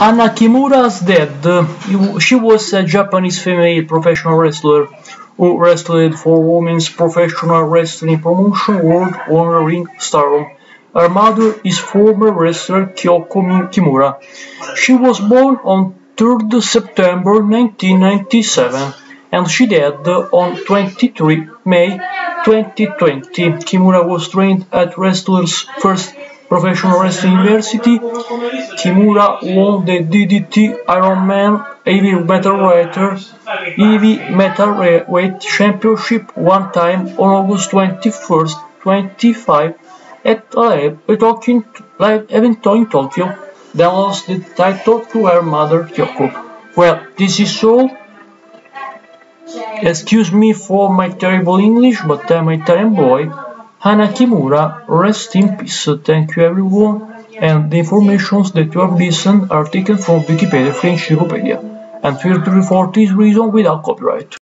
Hana Kimura's dead. She was a Japanese female professional wrestler who wrestled for women's professional wrestling promotion World Wonder Ring Stardom. Her mother is former wrestler Kyoko Kimura. She was born on 3rd September 1997 and she died on 23 May 2020. Kimura was trained at Wrestlers First Professional Wrestling University. Kimura won the DDT Ironman Heavy Metalweight Heavy Metalweight Championship one time on August 21st, 25 at a live event in Tokyo. Then lost the title to her mother Kyoko. Well, this is all. Excuse me for my terrible English, but I'm a Italian boy. Hana Kimura, rest in peace. Thank you everyone. And the informations that you have listened are taken from Wikipedia French Wikipedia, and feel for this reason without copyright.